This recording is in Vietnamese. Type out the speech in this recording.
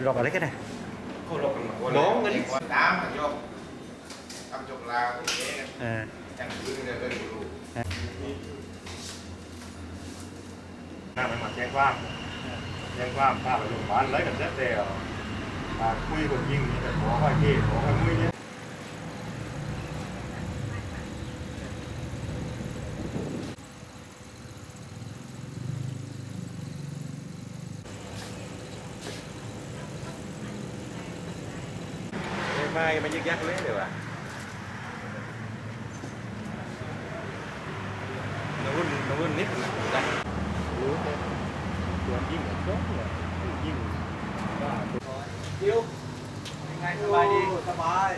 Lọc ở đấy cái này Bốn cái Tám thằng vô Tám chục là À Làm mặt trang qua Trang qua ta phải dùng bán lấy cảnh sát đều Và quy hồn nhiên hoài kia, có hoài nguyên mai mới dứt giác lý được à? Nó quên nó quên nít là đây được làm gì một số là gì mà chiếu ngày thứ ba đi. Thứ ba